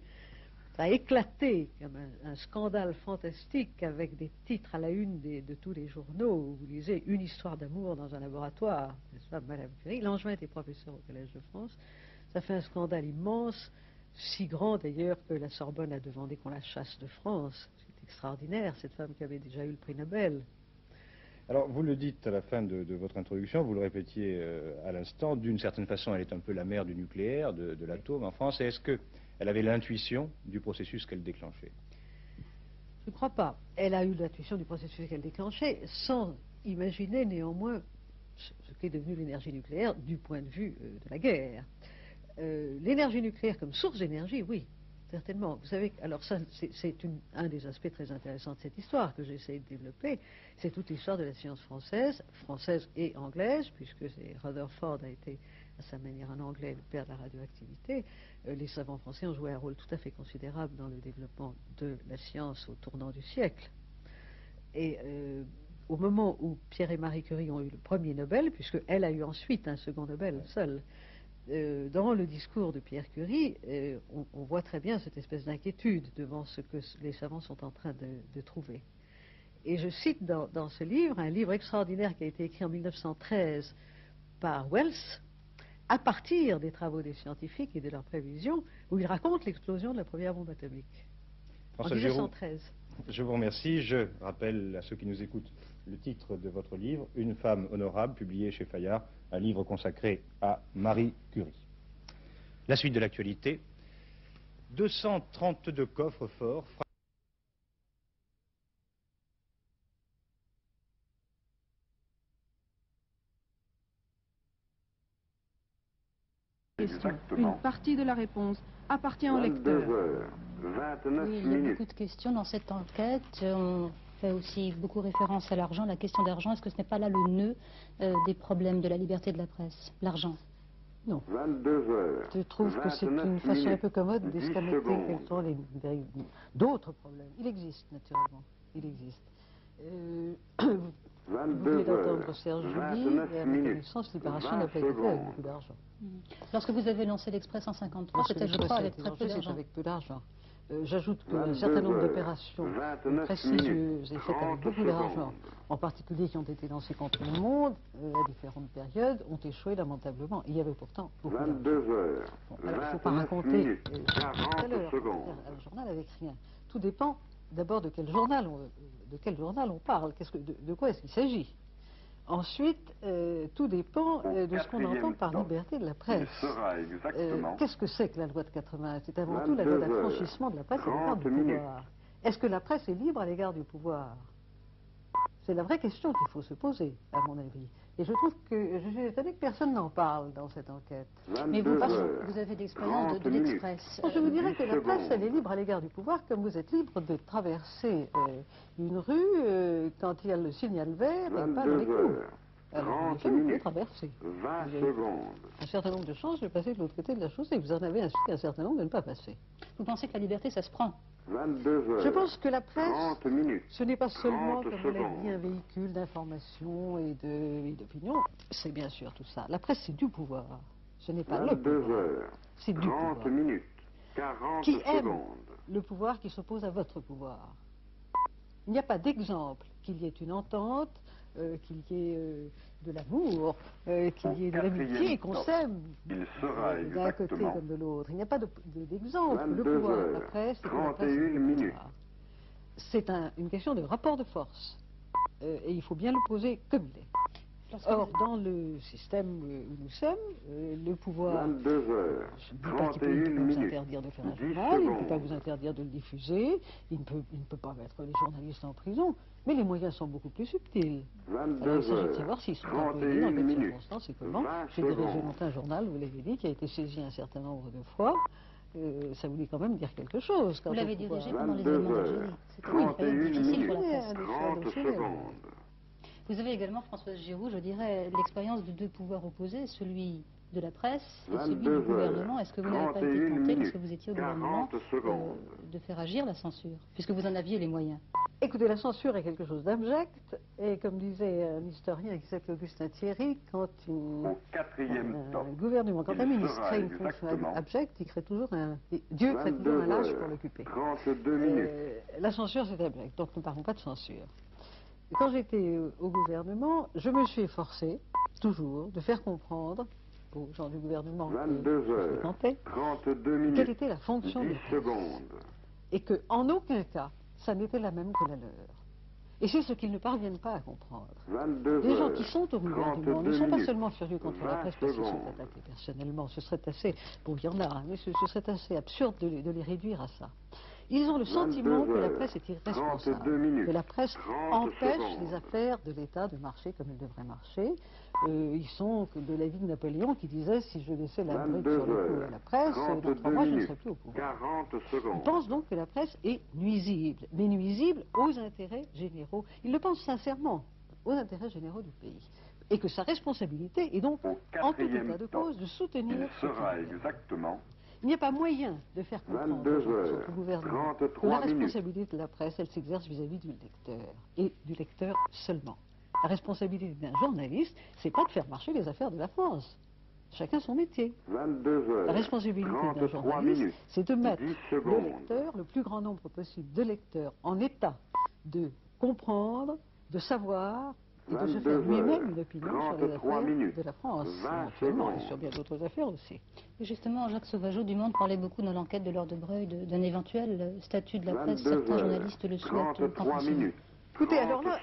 Ça a éclaté comme un, scandale fantastique avec des titres à la une de tous les journaux où vous lisez Une histoire d'amour dans un laboratoire, n'est-ce pas, Madame Curie? Langevin était professeur au Collège de France. Ça fait un scandale immense, si grand d'ailleurs que la Sorbonne a demandé qu'on la chasse de France. C'est extraordinaire, cette femme qui avait déjà eu le prix Nobel. Alors, vous le dites à la fin de, votre introduction, vous le répétiez euh, à l'instant, d'une certaine façon, elle est un peu la mère du nucléaire, de, de l'atome en France. Est-ce que elle avait l'intuition du processus qu'elle déclenchait? Je ne crois pas. Elle a eu l'intuition du processus qu'elle déclenchait sans imaginer néanmoins ce qu'est devenu l'énergie nucléaire du point de vue euh, de la guerre. Euh, l'énergie nucléaire comme source d'énergie, oui, certainement. Vous savez, alors ça, c'est un des aspects très intéressants de cette histoire que j'essaie de développer. C'est toute l'histoire de la science française, française et anglaise, puisque Rutherford a été à sa manière en anglais le père de la radioactivité. Euh, les savants français ont joué un rôle tout à fait considérable dans le développement de la science au tournant du siècle. Et euh, au moment où Pierre et Marie Curie ont eu le premier Nobel, puisqu'elle a eu ensuite un second Nobel seul, euh, dans le discours de Pierre Curie, on, voit très bien cette espèce d'inquiétude devant ce que les savants sont en train de, trouver. Et je cite dans, dans, ce livre un livre extraordinaire qui a été écrit en 1913 par Wells, à partir des travaux des scientifiques et de leurs prévisions, où ils racontent l'explosion de la première bombe atomique. en 1913. je vous remercie. Je rappelle à ceux qui nous écoutent le titre de votre livre, Une femme honorable, publié chez Fayard, un livre consacré à Marie Curie. La suite de l'actualité. 232 coffres forts Une partie de la réponse appartient au lecteur. oui, il y a beaucoup de questions dans cette enquête. On fait aussi beaucoup référence à l'argent. La question d'argent, est-ce que ce n'est pas là le nœud euh, des problèmes de la liberté de la presse L'argent? Non. Je trouve que c'est une façon un peu commode d'escamoter quels sont les, d'autres problèmes. Il existe, naturellement. Il existe. Euh, vous venez d'entendre Serge Julie, et à ma connaissance, Libération n'a pas été fait avec beaucoup d'argent. Lorsque vous avez lancé l'Express en 53, c'était, je crois, avec très peu d'argent. avec peu d'argent. Euh, j'ajoute qu'un certain nombre d'opérations précieuses et faites avec beaucoup d'argent, en particulier qui ont été lancées contre le monde euh, à différentes périodes, ont échoué lamentablement. Il y avait pourtant beaucoup d'argent. Bon, alors, il ne faut pas raconter euh, tout à l'heure, un journal avec rien. Tout dépend d'abord de quel journal on, de quel journal on parle, que, de, quoi est-ce qu'il s'agit? Ensuite, euh, tout dépend euh, de ce qu'on entend par liberté de la presse. Euh, qu'est-ce que c'est que la loi de 80 C'est avant tout la loi d'affranchissement de la presse à l'égard du pouvoir. Est-ce que la presse est libre à l'égard du pouvoir? C'est la vraie question qu'il faut se poser, à mon avis. Et je trouve que je suis étonnée que personne n'en parle dans cette enquête. Mais vous, vous avez l'expérience de, l'Express. Je vous dirais que la presse, elle est libre à l'égard du pouvoir, comme vous êtes libre de traverser euh, une rue euh, quand il y a le signal vert et pas le coups. Alors, traverser. 20 secondes. Un certain nombre de chances de passer de l'autre côté de la chaussée. Vous en avez ainsi un certain nombre de ne pas passer. Vous pensez que la liberté, ça se prend Je pense que la presse, ce n'est pas seulement, comme vous l'avez dit, un véhicule d'information et d'opinion. C'est bien sûr tout ça. La presse, c'est du pouvoir. Ce n'est pas le pouvoir. C'est du pouvoir. qui aime le pouvoir qui s'oppose à votre pouvoir. Il n'y a pas d'exemple qu'il y ait une entente, euh, qu'il y ait euh, de l'amour, euh, qu'il y ait de l'amitié qu'on s'aime d'un côté comme de l'autre. Il n'y a pas d'exemple. le pouvoir, la presse, c'est une question de rapport de force. et il faut bien le poser comme il est. Or, dans le système où nous sommes, euh, le pouvoir, je ne dis pas qu'il peut, vous interdire de faire un journal, il ne peut pas vous interdire de le diffuser, il ne peut, il ne peut pas mettre les journalistes en prison, mais les moyens sont beaucoup plus subtils. Alors il s'agit de savoir s'ils sont employés, dans quelles circonstances et comment. J'ai dirigé longtemps un journal, vous l'avez dit, qui a été saisi un certain nombre de fois. Euh, ça voulait quand même dire quelque chose. Vous l'avez dirigé pendant les événements d'Algérie. C'était une période difficile pour la presse. Vous avez également, Françoise Giroud, je dirais, l'expérience de deux pouvoirs opposés, celui de la presse et celui du gouvernement. Est-ce que vous n'avez pas été tenté, lorsque vous étiez au gouvernement, euh, de faire agir la censure, puisque vous en aviez les moyens? Écoutez, la censure est quelque chose d'abject, et comme disait un historien qui s'appelle Augustin Thierry, quand un, gouvernement, quand un ministre crée une fonction abjecte, il crée toujours un... Dieu crée toujours un lâche pour l'occuper. Euh, la censure, c'est abject, donc nous ne parlons pas de censure. Quand j'étais au gouvernement, je me suis efforcé, toujours, de faire comprendre aux gens du gouvernement que je fréquentais, quelle était la fonction de secondes. Et qu'en aucun cas, ça n'était la même que la leur. Et c'est ce qu'ils ne parviennent pas à comprendre. Les gens qui sont au gouvernement ne sont pas seulement furieux contre la presse parce qu'ils sont attaqués personnellement. Ce serait assez, bon, il y en a, hein, mais ce, serait assez absurde de les réduire à ça. Ils ont le sentiment que la presse est irresponsable, que la presse empêche les affaires de l'État de marcher comme elles devraient marcher. Euh, ils sont de l'avis de Napoléon qui disait si je laissais la bride sur le cou à la presse, dans trois mois je ne serais plus au pouvoir. Ils pensent donc que la presse est nuisible, mais nuisible aux intérêts généraux. Ils le pensent sincèrement, aux intérêts généraux du pays et que sa responsabilité est donc, en tout état de cause, de soutenir. Il sera exactement il n'y a pas moyen de faire comprendre au gouvernement que la responsabilité de la presse, elle s'exerce vis-à-vis du lecteur, et du lecteur seulement. La responsabilité d'un journaliste, c'est pas de faire marcher les affaires de la France. Chacun son métier. la responsabilité d'un journaliste, c'est de mettre le lecteur, le plus grand nombre possible de lecteurs, en état de comprendre, de savoir et de se faire lui-même une opinion sur les affaires de la France, et sur bien d'autres affaires aussi. justement, Jacques Sauvageau du Monde parlait beaucoup dans l'enquête de Lord de Breuil d'un éventuel statut de la presse. Certains journalistes le souhaitent. Qu'en Écoutez, alors là,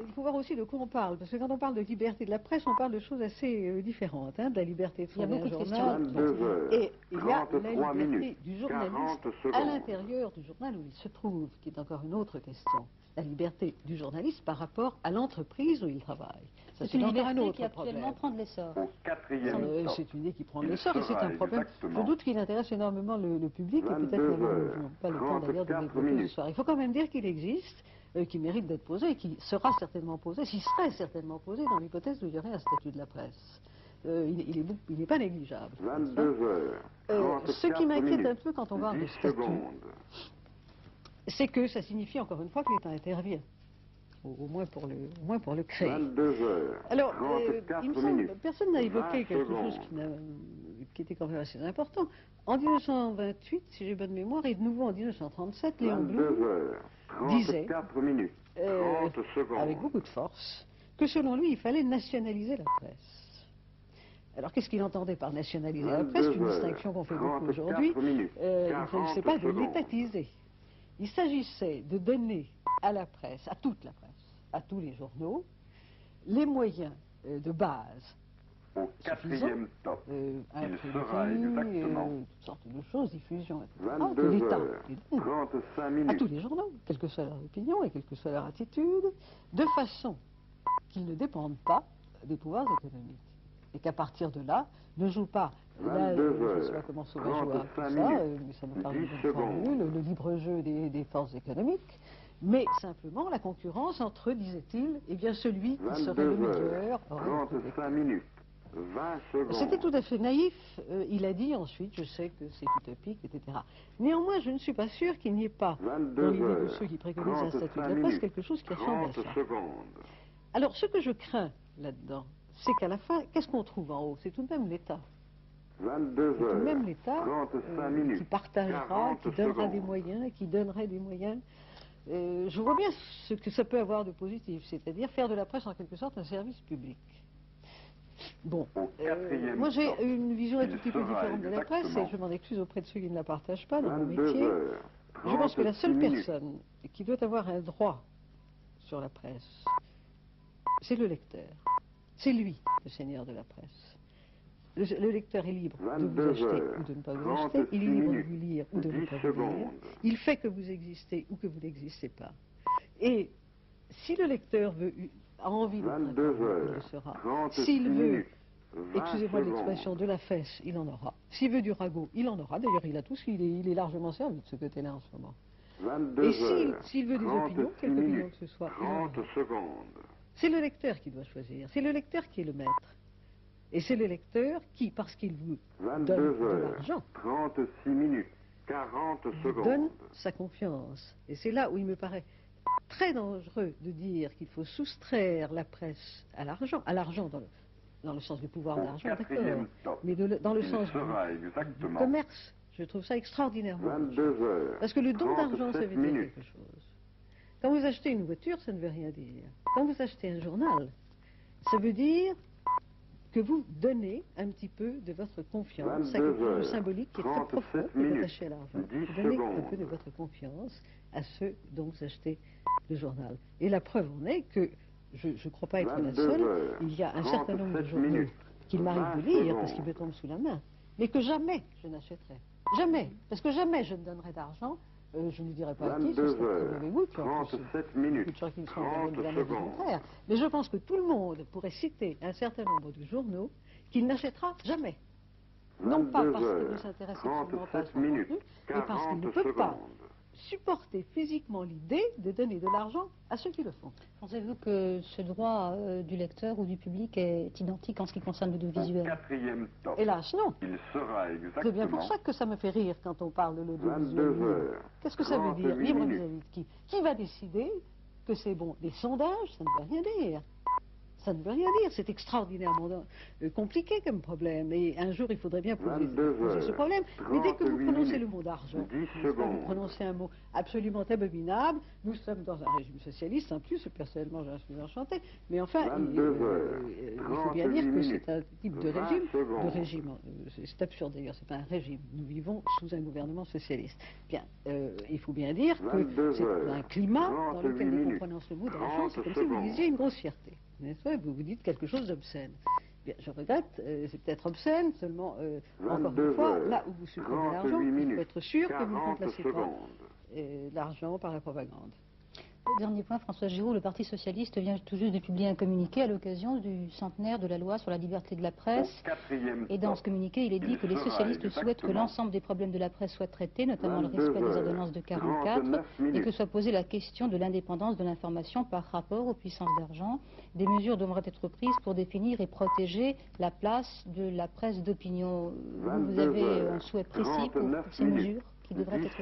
il faut voir aussi de quoi on parle, parce que quand on parle de liberté de la presse, on parle de choses assez euh, différentes, hein, de la liberté de il y a beaucoup de journal, et il y a la liberté du journaliste à l'intérieur du journal où il se trouve, qui est encore une autre question la liberté du journaliste par rapport à l'entreprise où il travaille. C'est une liberté qui actuellement prend de l'essor. C'est une idée qui prend de l'essor et c'est un problème. Je doute qu'il intéresse énormément le, public et peut-être n'avons pas le temps d'ailleurs de développer ce soir. Il faut quand même dire qu'il existe, euh, qui mérite d'être posé et qui sera certainement posé, s'il serait certainement posé dans l'hypothèse où il y aurait un statut de la presse. Euh, il n'est pas négligeable. Euh, ce qui m'inquiète un peu quand on parle de statut, c'est que ça signifie encore une fois que l'État intervient. Au, moins pour le, au moins pour le créer. Alors, euh, il me semble, personne n'a évoqué quelque chose qui, était quand même assez important. En 1928, si j'ai bonne mémoire, et de nouveau en 1937, Léon Blum disait, euh, avec beaucoup de force, que selon lui, il fallait nationaliser la presse. Alors qu'est-ce qu'il entendait par nationaliser la presse? Une distinction qu'on fait beaucoup aujourd'hui. Euh, il ne s'agissait pas de l'étatiser. Il s'agissait de donner à la presse, à toute la presse, à tous les journaux, les moyens euh, de base au quatrième top. Euh, il sera exactement euh, toutes sortes de choses, diffusion, etc. de l'État à tous les journaux, quelle que soit leur opinion et quelle que soit leur attitude, de façon qu'ils ne dépendent pas des pouvoirs économiques. Et qu'à partir de là, ne jouent pas. Là, je ne sais pas comment ça va jouer à ça, euh, mais ça me parle de formule, le libre jeu des, forces économiques, mais simplement la concurrence entre, disait-il, et eh bien celui qui serait le meilleur. 35 minutes. C'était tout à fait naïf. Euh, il a dit ensuite, je sais que c'est utopique, etc. Néanmoins, je ne suis pas sûr qu'il n'y ait pas, dans l'idée de ceux qui préconisent un statut de la presse, quelque chose qui ressemble à ça. Alors, ce que je crains là-dedans, c'est qu'à la fin, qu'est-ce qu'on trouve en haut? C'est tout de même l'État. 22 heures, même l'État euh, qui partagera, qui donnera des moyens, qui donnerait des moyens. Euh, je vois bien ce que ça peut avoir de positif, c'est-à-dire faire de la presse en quelque sorte un service public. Bon, euh, moi j'ai une vision un tout petit peu différente de la presse et je m'en excuse auprès de ceux qui ne la partagent pas dans mon métier. Je pense que la seule personne qui doit avoir un droit sur la presse, c'est le lecteur. C'est lui, le seigneur de la presse. Le, lecteur est libre de vous acheter ou de ne pas vous acheter. Il est libre de vous lire ou de ne pas vous lire. Il fait que vous existez ou que vous n'existez pas. Et si le lecteur veut, a envie de il le sera. S'il veut, excusez-moi l'expression, de la fesse, il en aura. S'il veut du ragot, il en aura. D'ailleurs, il a tout, il est, il est largement servi de ce côté-là en ce moment. Et s'il veut des opinions, quelque opinion que ce soit, c'est le lecteur qui doit choisir. C'est le lecteur qui est le maître. Et c'est le lecteur qui, parce qu'il vous donne de l'argent, 36 minutes, 40 secondes. donne sa confiance. Et c'est là où il me paraît très dangereux de dire qu'il faut soustraire la presse à l'argent, à l'argent dans le, dans le sens du pouvoir de l'argent, d'accord, mais dans le sens du, commerce. Je trouve ça extraordinairement. 22 heures, Parce que le don d'argent, ça veut dire quelque chose. Quand vous achetez une voiture, ça ne veut rien dire. Quand vous achetez un journal, ça veut dire que vous donnez un petit peu de votre confiance à quelque chose de symbolique qui est très profond et attaché à l'argent. Vous donnez un peu de votre confiance à ceux dont vous achetez le journal. Et la preuve en est que, je ne crois pas être la seule, il y a un certain nombre de journaux qu'il m'arrive de lire parce qu'ils me tombent sous la main, mais que jamais je n'achèterai. Jamais. Parce que jamais je ne donnerai d'argent euh, je ne dirai pas à qui, ce serait très goût, 37 minutes, Mais je pense que tout le monde pourrait citer un certain nombre de journaux qu'il n'achètera jamais. Non pas parce qu'il ne s'intéresse absolument pas à son contenu, mais parce qu'il ne peut pas supporter physiquement l'idée de donner de l'argent à ceux qui le font. Pensez-vous que ce droit euh, du lecteur ou du public est identique en ce qui concerne l'audiovisuel Hélas, non. Il sera exactement... C'est bien pour ça que ça me fait rire quand on parle de l'audiovisuel. Qu'est-ce que ça veut dire? Libre vis-à-vis de qui Qui va décider que c'est bon? Des sondages, ça ne veut rien dire ça ne veut rien dire. C'est extraordinairement euh, compliqué comme problème. Et un jour, il faudrait bien poser, ce problème. Mais dès que vous prononcez le mot d'argent, vous prononcez un mot absolument abominable, nous sommes dans un régime socialiste. En plus, personnellement, j'en suis enchanté. Mais enfin, il, euh, il, faut bien dire que c'est un type de régime. De régime euh, c'est absurde d'ailleurs, c'est pas un régime. Nous vivons sous un gouvernement socialiste. Bien, il faut bien dire que c'est un climat dans lequel dès qu'on prononce le mot d'argent, c'est comme si vous disiez une grossièreté vous vous dites quelque chose d'obscène. je regrette, euh, c'est peut-être obscène, seulement, euh, encore une fois, là où vous supprimez l'argent, il faut être sûr que vous ne remplacez pas euh, l'argent par la propagande. Dernier point, François Giraud, le Parti Socialiste vient tout juste de publier un communiqué à l'occasion du centenaire de la loi sur la liberté de la presse. Et dans ce communiqué, il est dit que les socialistes souhaitent que l'ensemble des problèmes de la presse soient traités, notamment le respect des ordonnances de 44, et que soit posée la question de l'indépendance de l'information par rapport aux puissances d'argent. Des mesures devraient être prises pour définir et protéger la place de la presse d'opinion. Vous avez un souhait précis pour ces mesures qui devrait être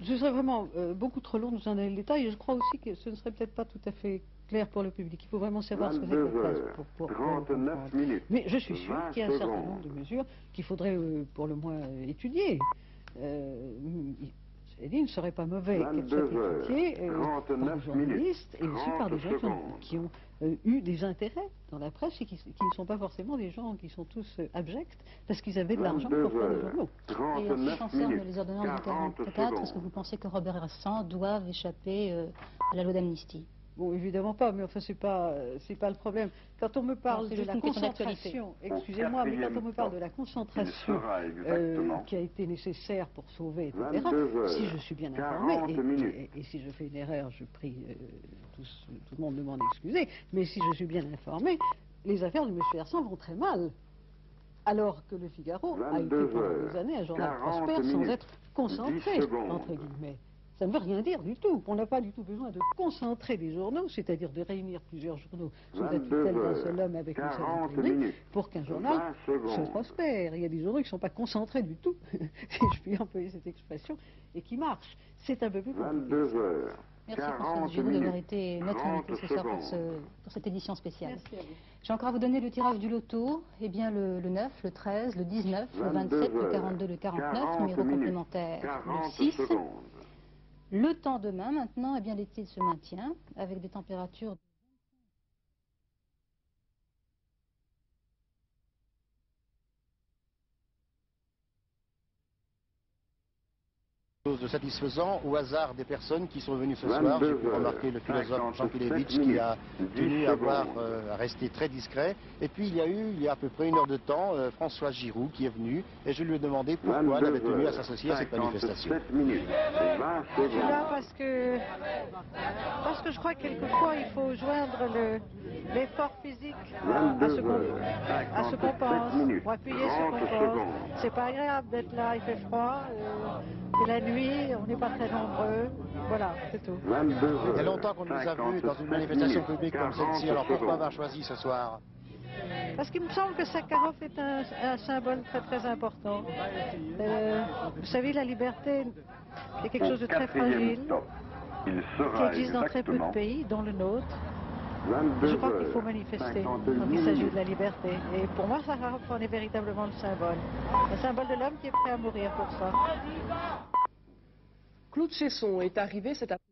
Je serais vraiment euh, beaucoup trop long dans un détail et je crois aussi que ce ne serait peut-être pas tout à fait clair pour le public. Il faut vraiment savoir ce que c'est que pour, pour, minutes, Mais je suis sûr qu'il y a un certain nombre de mesures qu'il faudrait euh, pour le moins euh, Il ne serait pas mauvais qu'elle soit euh, par des journalistes et aussi par des gens qui ont, euh, eu des intérêts dans la presse et qui, ne sont pas forcément des gens qui sont tous euh, abjects parce qu'ils avaient de l'argent pour faire des journaux. Et en ce qui concerne les ordonnances de 44, est-ce que vous pensez que Robert Rassan doivent échapper à la loi d'amnistie Bon, évidemment pas, mais enfin, c'est pas, c'est pas le problème. Quand on me parle de la concentration, excusez-moi, mais quand on me parle de la concentration euh, qui a été nécessaire pour sauver, etc., si je suis bien informé, et, si je fais une erreur, je prie euh, tout, le monde de m'en excuser, mais si je suis bien informé, les affaires de M. Hersan vont très mal. Alors que le Figaro a été pendant des années un journal prospère sans être concentré, entre guillemets. Ça ne veut rien dire du tout. On n'a pas du tout besoin de concentrer les journaux, c'est-à-dire de réunir plusieurs journaux sous la tutelle d'un seul homme avec une seule imprimerie, pour qu'un journal se prospère. Il y a des journaux qui ne sont pas concentrés du tout, si je puis employer cette expression, et qui marchent. C'est un peu plus compliqué. 22 heures. Merci François Giroud d'avoir été notre invité ce soir pour, ce, pour, cette édition spéciale. Je vais encore à vous donner le tirage du loto. Eh bien, le, le 9, le 13, le 19, le 27, le 42, le 49, numéro complémentaire, le 6. Secondes. Le temps demain, maintenant, eh bien, l'été se maintient avec des températures. De satisfaisant au hasard des personnes qui sont venues ce soir. J'ai pu remarquer le philosophe Jean Pilevitch qui a tenu à, voir, euh, à rester très discret. Et puis il y a eu, il y a à peu près une heure de temps, euh, François Giroud qui est venu et je lui ai demandé pourquoi elle avait tenu à s'associer à cette manifestation. Je suis là parce que, parce que je crois que quelquefois il faut joindre l'effort physique à ce qu'on qu pense, pour appuyer ce qu'on pense. C'est pas agréable d'être là, il fait froid. Euh, et la nuit, on n'est pas très nombreux. Voilà, c'est tout. Il y a longtemps qu'on nous a vus dans une manifestation publique comme celle-ci, alors pourquoi avoir choisi ce soir? Parce qu'il me semble que Sakharov est un, un symbole très très important. Euh, vous savez, la liberté est quelque chose de très fragile, qui existe dans très peu de pays, dont le nôtre. Je crois qu'il faut manifester quand il s'agit de la liberté. Et pour moi, Sakharov en est véritablement le symbole. Le symbole de l'homme qui est prêt à mourir pour ça. Claude Chesson est arrivé cet après